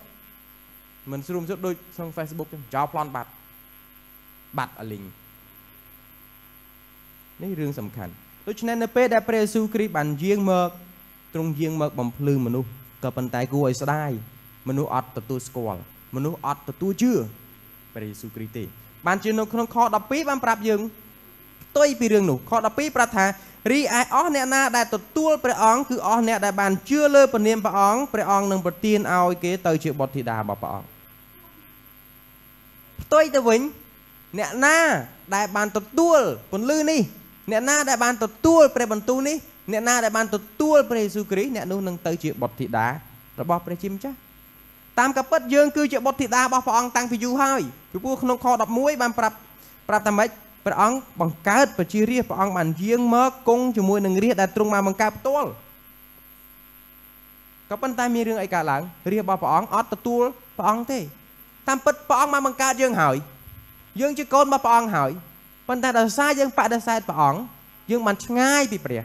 មិនស្រួលសុទ្ធដូចក្នុង Facebook ទេចោលប្លន់បាត់បាត់អលីងនេះរឿងសំខាន់ដូច្នេះនៅពេលដែលព្រះយេស៊ូវគ្រីស្ទបានយាងមកទ្រង់យាងមកបំភ្លឺមនុស្សក៏ប៉ុន្តែគួរឲ្យស្ដាយមនុស្សអត់ទទួលស្គាល់ មនុស្សអត់ទទួលជឿព្រះយេស៊ូវគ្រីស្ទទេបានជានៅក្នុងខ12បានប្រាប់យើងផ្ទុយពីរឿងនោះខ12ប្រាប់ថារីឯអស់អ្នកណាដែលទទួលព្រះអង្គគឺអស់អ្នកដែលបានជឿលើព្រះនាមព្រះអង្គព្រះអង្គនឹងប្រទានឲ្យគេទៅជាបុត្រធីតារបស់ព្រះអង្គផ្ទុយទៅវិញអ្នកណាដែលបានទទួលពន្លឺនេះអ្នកណាដែលបានទទួលព្រះបន្ទូលនេះអ្នកណាដែលបានទទួលព្រះយេស៊ូវគ្រីស្ទអ្នកនោះនឹងទៅជាបុត្រធីតារបស់ព្រះជាម្ចាស់ តាមកាពិតយើងគឺជាបុត្រធីតារបស់ព្រះអង្គតាំងពីយូរហើយពីព្រោះក្នុងខ11បានប្រាប់ប្រាប់ថាម៉េចព្រះអង្គបង្កើតប្រជារាស្ត្រព្រះអង្គបានយាងមកគង់ជាមួយនឹងរាស្ត្រដែលទ្រង់បានបង្កើតផ្ទាល់ក៏ប៉ុន្តែមានរឿងអីកើតឡើងរាស្ត្ររបស់ព្រះអង្គអត់ទទួលព្រះអង្គទេតាមពិតព្រះអង្គបានបង្កើតយើងហើយយើងជាកូនរបស់ព្រះអង្គហើយប៉ុន្តែដោយសារយើងបដិសេធព្រះអង្គយើងបានឆ្ងាយពីព្រះ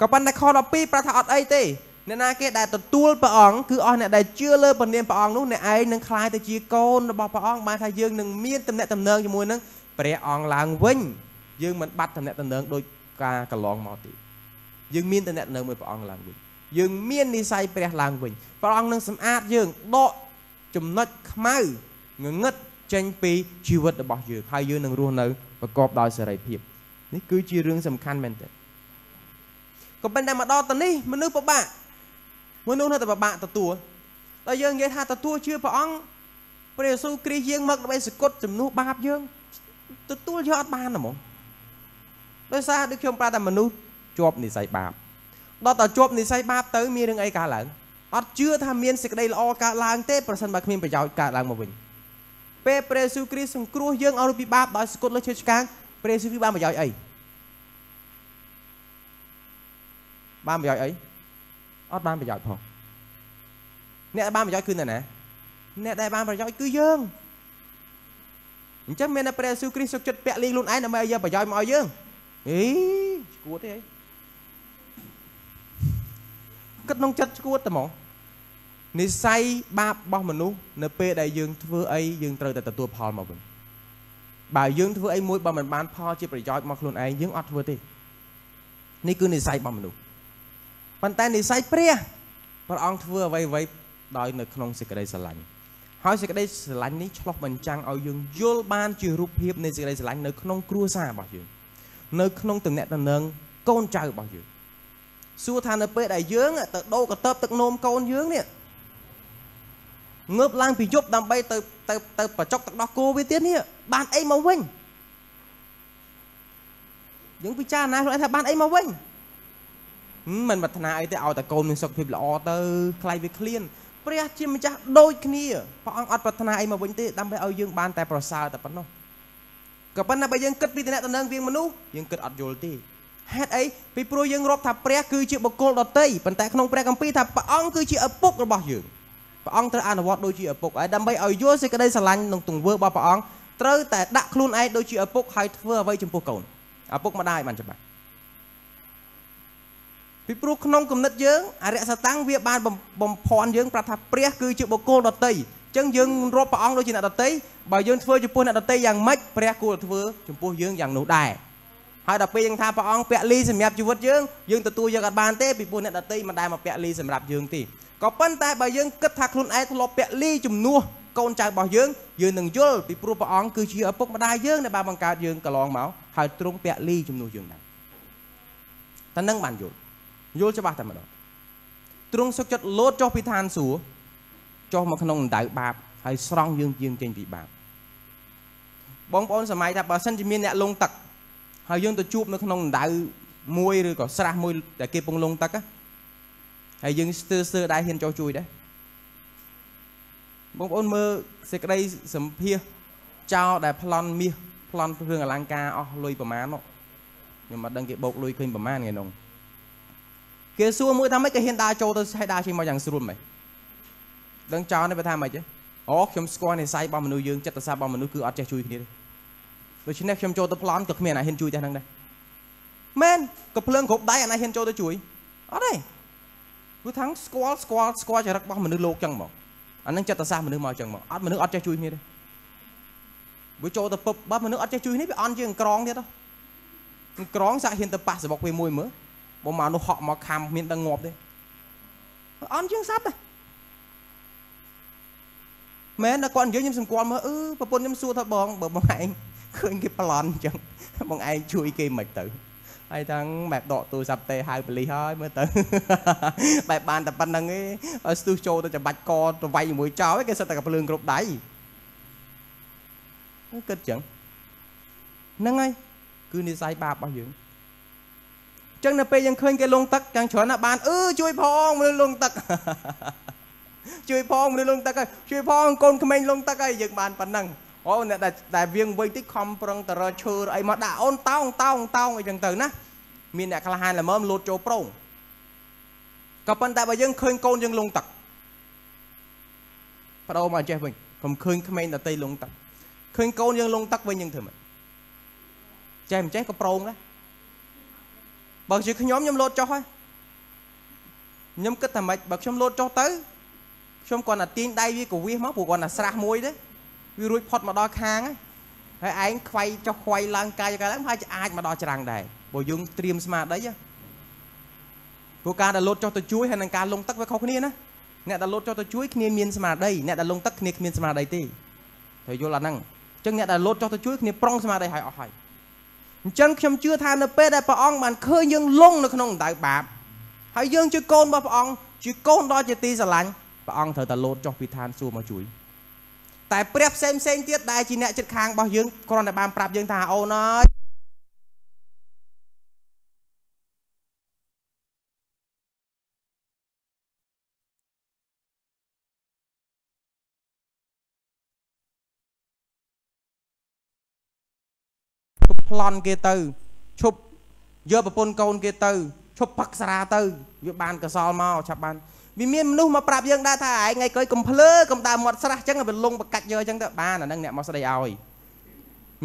ក៏ប៉ុន្តែខ12ប្រាប់ថាអត់អីទេ អ្នកណាគេដែលទទួលព្រះអង្គគឺអស់អ្នកដែលជឿលើព្រះនាមព្រះអង្គនោះអ្នកឯងនឹងក្លាយទៅជាកូនរបស់ព្រះអង្គបានថាយើងនឹងមានទំនាក់ទំនងជាមួយនឹងព្រះអង្គឡើងវិញយើងមិនបាត់តំណែងតំណែងដោយការកន្លងមកទេយើងមានតំណែងនៅមួយព្រះអង្គឡើងវិញយើងមាននិស័យព្រះឡើងវិញព្រះអង្គនឹងសម្អាតយើងដកចំណុចខ្មៅងងឹតចេញពីជីវិតរបស់យើងហើយយើងនឹងរស់នៅប្រកបដោយសេរីភាពនេះគឺជារឿងសំខាន់មែនទែនក៏ប៉ុន្តែមកដល់ទៅនេះមនុស្សពិបាក មនុស្សនៅតែពិបាកទទួលដល់យើងនិយាយថាទទួលជឿព្រះអង្គព្រះយេស៊ូវគ្រីស្ទយាងមកដើម្បីសគត់ជំនួសបាបយើងទទួលយកអត់បានហ្មងដោយសារដូចខ្ញុំប្រាប់ថាមនុស្សជាប់និស័យបាបដល់តែជាប់និស័យបាបទៅមានរឿងអីកើតឡើងអត់ជឿថាមានសេចក្តីល្អកើតឡើងទេប្រសិនបើគ្មានប្រយោជន៍កើតឡើងមកវិញពេលព្រះយេស៊ូវគ្រីស្ទសង្គ្រោះយើងឲ្យពីបាបដោយសគត់លើឈើឆ្កាងព្រះយេស៊ូវគ្រីស្ទបានប្រយោជន៍អីបានប្រយោជន៍អី អត់បានប្រយោជន៍ផងអ្នកបានប្រយោជន៍គឺអ្នកណាអ្នកដែលបានប្រយោជន៍គឺយើងអញ្ចឹងមានតែព្រះយេស៊ូវគ្រីស្ទសុខចិត្តពាក់លីងខ្លួនឯងដើម្បីឲ្យយកប្រយោជន៍មកឲ្យយើងអីឈួតទេអីគិតក្នុងចិត្តឈួតតែហ្មងនិស័យបាបរបស់មនុស្សនៅពេលដែលយើងធ្វើអីយើងត្រូវតែទទួលផលមកវិញបើយើងធ្វើអីមួយបើមិនបានផលជាប្រយោជន៍មកខ្លួនឯងយើងអត់ធ្វើទេនេះគឺនិស័យរបស់មនុស្ស ប៉ុន្តែនិស័យព្រះព្រះអង្គធ្វើអ្វីអ្វីដោយនៅក្នុងសេចក្តីស្រឡាញ់ហើយសេចក្តីស្រឡាញ់នេះឆ្លុះបញ្ចាំងឲ្យយើងយល់បានជារូបភាពនៃសេចក្តីស្រឡាញ់នៅក្នុងគ្រួសាររបស់យើងនៅក្នុងតំណែងតំណងកូនចៅរបស់យើងសួរថានៅពេលដែលយើងទៅដូរកតើបទឹកនោមកូនយើងនេះងើបឡើងពីយប់ដើម្បីទៅទៅទៅបច្ចុកទឹកដោះគោវាទៀតនេះបានអីមកវិញយើងពិចារណាខ្លួនឯងថាបានអីមកវិញ មិនប្រាថ្នាអីទេឲ្យតែកូនមានសុខភាពល្អទៅខ្លាយវាឃ្លានព្រះជាម្ចាស់ដូចគ្នាព្រះអង្គអត់ប្រាថ្នាអីមកវិញទេដើម្បីឲ្យយើងបានតែប្រសើរតែប៉ុណ្ណោះក៏ប៉ុន្តែបើយើងគិតពីតំណែងតំណែងវាងមនុស្សយើងគិតអត់យល់ទេហេតុអីពីព្រោះយើងរាប់ថាព្រះគឺជាបុគ្គលដតីប៉ុន្តែក្នុងព្រះគម្ពីរថាព្រះអង្គគឺជាឪពុករបស់យើងព្រះអង្គត្រូវអនុវត្តដូចជាឪពុកហើយដើម្បីឲ្យយល់សេចក្តីស្រឡាញ់ក្នុងទង្វើរបស់ព្រះអង្គត្រូវតែដាក់ខ្លួនឯងដូចជាឪពុកហើយធ្វើអ្វីចំពោះកូនឪពុកម្ដាយបានច្បាស់ ពីព្រោះក្នុងគំនិតយើងអរិយសតាំងវាបានបំភាន់យើងប្រាប់ថាព្រះគឺជាបុគ្គលដតីអញ្ចឹងយើងរាប់ព្រះអង្គដូចជាអ្នកដតីបើយើងធ្វើចំពោះអ្នកដតីយ៉ាងម៉េចព្រះគួរធ្វើចំពោះយើងយ៉ាងនោះដែរហើយដល់ពេលយើងថាព្រះអង្គពាក់លីសម្រាប់ជីវិតយើងយើងទទួលយកអត់បានទេពីព្រោះអ្នកដតីមិនដែលមកពាក់លីសម្រាប់យើងទេក៏ប៉ុន្តែបើយើងគិតថាខ្លួនឯងធ្លាប់ពាក់លីជំនួសកូនចៅរបស់យើងយើងនឹងយល់ពីព្រោះព្រះអង្គគឺជាឪពុកម្ដាយយើងដែលបានបង្កើតយើងកន្លងមកហើយទ្រង់ពាក់លីជំនួសយើងដែរតែនឹងបានយល់ យល់ច្បាស់តែម្ដងទ្រង់សុខចិត្តលោតចុះពីឋានសួគ៌ចុះមកក្នុងដៅបាបហើយស្រង់យើងយើងចេញពីបាបបងប្អូនសម័យថាបើសិនជាមានអ្នកលងទឹកហើយយើងទៅជួបនៅក្នុងដៅមួយឬក៏ស្រះមួយដែលគេពងលងទឹកហើយយើងស្ទើរស្ទើរដែរហ៊ានចុះជួយដែរបងប្អូនមើលសេចក្តីសម្ភាសចោលដែលប្លន់មាសប្លន់គ្រឿងអលង្ការអស់លុយប្រមាណខ្ញុំមិនដឹងគេបោកលុយឃើញប្រមាណថ្ងៃនោះ គេសួរមួយថាម៉េចក៏ហ៊ានដើរចូលទៅឲ្យដើរចេញមកយ៉ាងស្រួលម៉េចដឹងចោលនេះបើថាម៉េចអូខ្ញុំស្គាល់និស័យរបស់មនុស្សយើងចិត្តសាស្ត្ររបស់មនុស្សគឺអត់ចេះជួយគ្នាទេដូច្នេះខ្ញុំចូលទៅប្លន់ក៏គ្មានអ្នកហ៊ានជួយតែហ្នឹងដែរមែនក៏ភ្លើងគ្រប់ដៃអាណាហ៊ានចូលទៅជួយអត់ទេព្រោះថាំងស្គាល់ស្គាល់ស្គាល់ចរិតរបស់មនុស្សលោកចឹងមកអានឹងចិត្តសាស្ត្រមនុស្សមកចឹងមកអត់មនុស្សអត់ចេះជួយគ្នាទេវាចូលទៅពឹបបើមនុស្សអត់ចេះជួយនេះវាអន់ជាងក្រងទៀតហ៎ក្រងសាក់ហ៊ានទៅប៉ះសបុកវាមួយមើល បើមកនោះហក់មកខំមានដឹងងាប់ទេអន់ជាងសัตว์ដែរមែនតែគាត់និយាយខ្ញុំសម្គាល់មើលអឺប្រពន្ធខ្ញុំសួរថាបងបើបងឯងឃើញគេប្លន់អញ្ចឹងបងឯងជួយគេមិនទៅហើយទាំងបែបដកទូរស័ព្ទទេហៅប៉ូលីសហើយមើលទៅបែបបានតែប៉ុណ្្នឹងឯងស្ទុះចូលទៅច្បាច់កទៅវាយជាមួយចោលគេសិតតែកភ្លើងគ្រប់ដៃគិតចឹងហ្នឹងហើយគឺនិស័យបាបរបស់យើង ចឹងនៅពេលយើងឃើញគេលងទឹកយ៉ាងច្រើនណាស់បានអឺជួយផងមនុស្សលងទឹកជួយផងមនុស្សលងទឹកហើយជួយផងកូនក្មេងលងទឹកហើយយើងបានប៉ុណ្ណឹងអូអ្នកដែលដែលវៀងវែងតិចខំប្រឹងតរឈើអីមកដាក់អូនតោងតោងតោងអីចឹងទៅណាមានអ្នកក្លាហានល្មមលោតចូលប្រងក៏ប៉ុន្តែបើយើងឃើញកូនយើងលងទឹកបដូរមកចេះវិញកុំឃើញក្មេងដតីលងទឹកឃើញកូនយើងលងទឹកវិញយើងធ្វើម៉េចចេះមិនចេះក៏ប្រងដែរ បើជាខ្ញុំខ្ញុំលោតចុះហើយខ្ញុំគិតថាម៉េចបើខ្ញុំលោតចុះទៅខ្ញុំគាត់តែទាញដៃវាកវិសមកព្រោះគាត់តែស្រះមួយទេវារួចផុតមកដល់ខាងហើយឯងខ្វៃចុះខ្វៃឡើងកាយកាយឡើងហើយអាចមកដល់ច្រាំងដែរបើយើងត្រៀមស្មារតីព្រោះការដែលលោតចុះទៅជួយហើយនឹងការលងទឹកវាខុសគ្នាណាអ្នកដែលលោតចុះទៅជួយគ្នាមានស្មារតីអ្នកដែលលងទឹកគ្នាគ្មានស្មារតីទេត្រូវយល់អាហ្នឹងអញ្ចឹងអ្នកដែលលោតចុះទៅជួយគ្នាប្រុងស្មារតីឲ្យអស់ហើយ អញ្ចឹងខ្ញុំជឿថានៅពេលដែលព្រះអង្គបានឃើញយើងលងនៅក្នុងដៅបាបហើយយើងជាកូនរបស់ព្រះអង្គជាកូនដ៏ជាទីស្រឡាញ់ព្រះអង្គត្រូវតែលោតចុះពីឋានសួគ៌មកជួយតែព្រះផ្សេងផ្សេងទៀតដែលជាអ្នកចិត្តខាងរបស់យើងគ្រាន់តែបានប្រាប់យើងថាអូនអើយ ប្លន់គេទៅឈប់យកប្រពន្ធកូនគេទៅឈប់ផឹកស្រាទៅវាបានកសលមកឆាប់បានវាមានមនុស្សមកប្រាប់យើងដែរថាឯងថ្ងៃក្រោយកុំភ្លើកុំដើរមាត់ស្រះអញ្ចឹងវាលងបកាច់យកអញ្ចឹងទៅបានអាហ្នឹងអ្នកមកស្ដីឲ្យ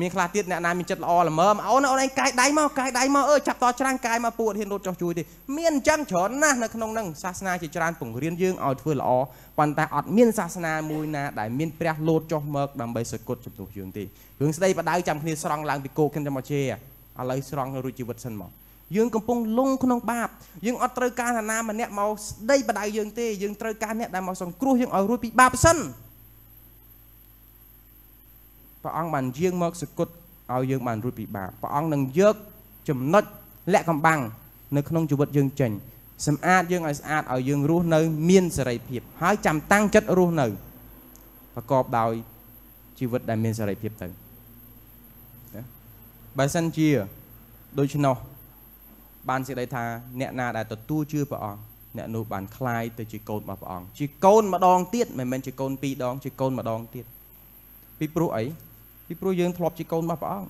មានខ្លះទៀតអ្នកណាមានចិត្តល្អល្មមអូនអូនឯងកាយដៃមកកាយដៃមកអើចាប់តច្រាំងកាយមកពួកហ៊ានរត់ចុះជួយទេមានអញ្ចឹងច្រើនណាស់នៅក្នុងហ្នឹងសាសនាជាច្រើនពង្រៀនយើងឲ្យធ្វើល្អប៉ុន្តែអត់មានសាសនាមួយណាដែលមានព្រះលោតចុះមកដើម្បីសគត់ជំនួសយើងទេរឿងស្ដីបដៅចាំគ្នាស្រង់ឡើងពីគោខ្ញុំមកជេឥឡូវស្រង់រួចជីវិតសិនមកយើងកំពុងលងក្នុងបាបយើងអត់ត្រូវការណាម្នាក់មកស្ដីបដៅយើងទេយើងត្រូវការអ្នកដែលមកសង្គ្រោះយើងឲ្យរួចពីបាបសិន ព្រះអង្គបានយាងមកសគត់ឲ្យយើងបានរួចពីបាបព្រះអង្គនឹងយកចំណុចលាក់កំបាំងនៅក្នុងជីវិតយើងចេញសម្អាតយើងឲ្យស្អាតឲ្យយើងរស់នៅមានសេរីភាពហើយចាំតាំងចិត្តរស់នៅប្រកបដោយជីវិតដែលមានសេរីភាពទៅបើសិនជាដូច្នោះបានសេចក្តីថាអ្នកណាដែលទទួលជឿព្រះអង្គអ្នកនោះបានคลายទៅជាកូនរបស់ព្រះអង្គជាកូនម្ដងទៀតមិនមែនជាកូនពីរដងជាកូនម្ដងទៀតពីព្រោះអី ពីព្រោះយើងធ្លាប់ជាកូនរបស់ព្រះអង្គ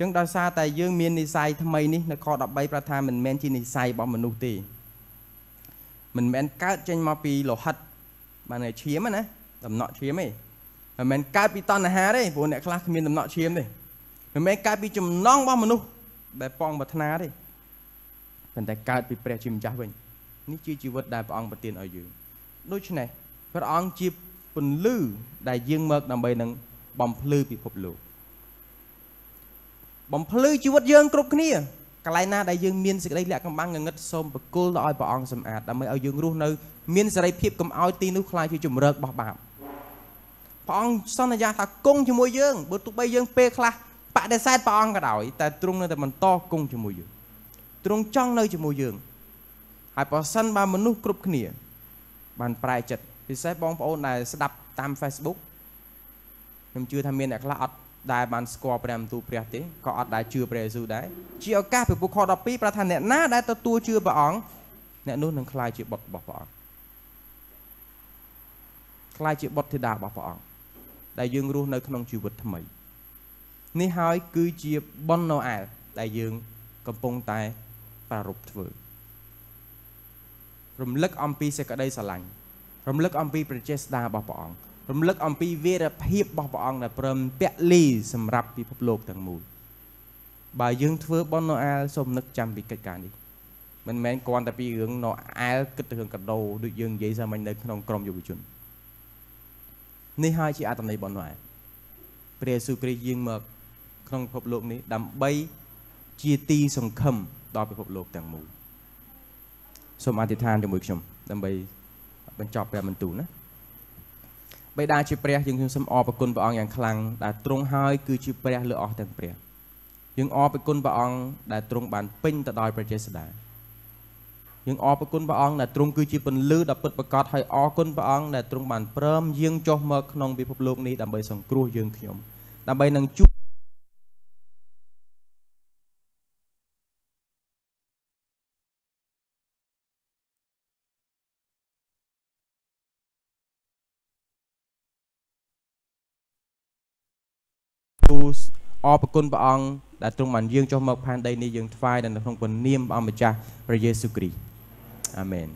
ចឹងដោយសារតែយើងមាននិស័យថ្មីនេះនៅខ13ប្រាប់ថាមិនមែនជានិស័យរបស់មនុស្សទេមិនមែនកើតចេញមកពីលោហិតបានតែឈាមណាដំណក់ឈាមទេមិនមែនកើតពីតណ្ហាទេព្រោះអ្នកខ្លះគ្មានដំណក់ឈាមទេមិនមែនកើតពីចំណងរបស់មនុស្សដែលព្រះអង្គប្រាថ្នាទេប៉ុន្តែកើតពីព្រះជាម្ចាស់វិញនេះជាជីវិតដែលព្រះអង្គប្រទានឲ្យយើងដូច្នេះព្រះអង្គជាពន្លឺដែលយើងមកដើម្បីនឹង បំភ្លឺពិភពលោកបំភ្លឺជីវិតយើងគ្រប់គ្នាកន្លែងណាដែលយើងមានសេចក្តីលាក់កំបាំងងងឹតសូមប្រគល់ទៅឲ្យព្រះអង្គសម្អាតដើម្បីឲ្យយើងរស់នៅមានសេរីភាពកុំឲ្យទីនោះខ្លាចជាជំរើករបស់បាបព្រះអង្គសន្យាថាគង់ជាមួយយើងបើទោះបីយើងពេលខ្លះបដិសេធព្រះអង្គក៏ដោយតែទ្រង់នៅតែបន្តគង់ជាមួយយើងទ្រង់ចង់នៅជាមួយយើងហើយបើសិនបើមនុស្សគ្រប់គ្នាបានប្រែចិត្តពិសេសបងប្អូនដែលស្ដាប់តាម Facebook ខ្ញុំជឿថាមានអ្នកខ្លះអត់ដែលបានស្គាល់ព្រះបន្ទូលព្រះទេក៏អត់ដែលជឿព្រះយេស៊ូវដែរជាឱកាសពីពុខខ12ប្រថាអ្នកណាដែលទទួលជឿព្រះអង្គអ្នកនោះនឹងក្លាយជាបុត្ររបស់ព្រះអង្គក្លាយជាបុត្រធីតារបស់ព្រះអង្គដែលយើងរស់នៅក្នុងជីវិតថ្មីនេះហើយគឺជាបុណ្យណូអែលដែលយើងកំពុងតែប្រារព្ធធ្វើរំលឹកអំពីសេចក្តីស្រឡាញ់រំលឹកអំពីព្រះចេស្តារបស់ព្រះអង្គ រំលឹកអំពីវីរភាពរបស់ព្រះអង្គដែលព្រមពលីសម្រាប់ពិភពលោកទាំងមូលបើយើងធ្វើប៉ុនណូអែលសូមនឹកចាំពីកិច្ចការនេះមិនមែនគ្រាន់តែពីរឿងណូអែលគិតទៅរឿងកាដូដូចយើងនិយាយសាមញ្ញនៅក្នុងក្រមយុវជននេះហើយជាអត្តន័យប៉ុនណូអែលព្រះយេស៊ូវគ្រីស្ទយាងមកក្នុងពិភពលោកនេះដើម្បីជាទីសង្ឃឹមដល់ពិភពលោកទាំងមូលសូមអធិដ្ឋានជាមួយខ្ញុំដើម្បីបញ្ចប់ព្រះបន្ទូលណា បិតាជាព្រះយើងខ្ញុំសូមអរព្រគុណព្រះអង្គយ៉ាងខ្លាំងដែលទ្រង់ហើយគឺជាព្រះលើអស់ទាំងព្រះយើងអរព្រគុណព្រះអង្គដែលទ្រង់បានពេញទៅដោយព្រះចេស្តាយើងអរព្រគុណព្រះអង្គដែលទ្រង់គឺជាពន្លឺដ៏ពិតប្រាកដហើយអរគុណព្រះអង្គដែលទ្រង់បានព្រមយាងចុះមកក្នុងពិភពលោកនេះដើម្បីសង្គ្រោះយើងខ្ញុំដើម្បីនឹងជួប អរព្រគុណព្រះអង្គដែលទ្រង់បានយាងចុះមកផែនដីនេះយើងថ្វាយនៅក្នុងព្រះនាមព្រះអង្គម្ចាស់ព្រះយេស៊ូវគ្រីស្ទអាមែន